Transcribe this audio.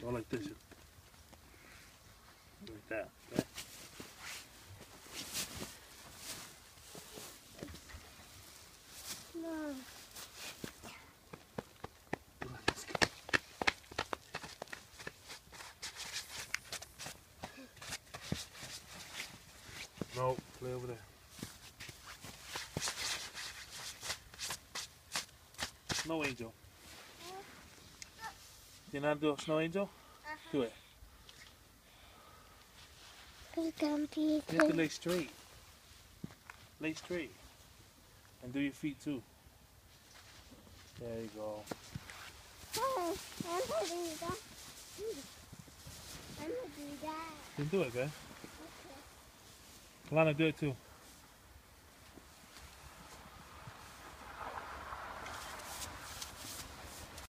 Go like this. Like that. Okay? No. No, play over there. No angel. You know how to do a snow angel? Uh-huh. Do it. It's gonna be You have to lay straight. Lay straight. And do your feet too. There you go. Oh, I'm gonna do that. I'm gonna do that. You can do it, guys. Lana, do it too.